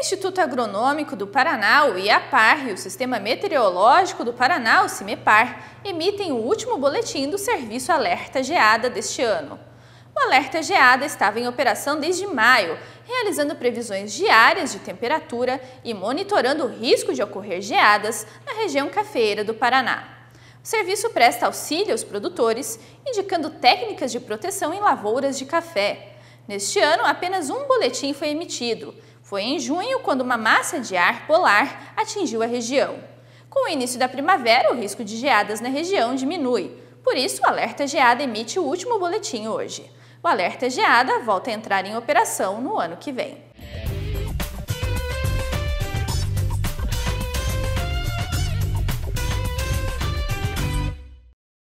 Instituto Agronômico do Paraná, o IAPAR, e o Sistema Meteorológico do Paraná, o CIMEPAR, emitem o último boletim do Serviço Alerta Geada deste ano. O Alerta Geada estava em operação desde maio, realizando previsões diárias de temperatura e monitorando o risco de ocorrer geadas na região cafeeira do Paraná. O serviço presta auxílio aos produtores, indicando técnicas de proteção em lavouras de café. Neste ano, apenas um boletim foi emitido, foi em junho quando uma massa de ar polar atingiu a região. Com o início da primavera, o risco de geadas na região diminui. Por isso, o Alerta Geada emite o último boletim hoje. O Alerta Geada volta a entrar em operação no ano que vem.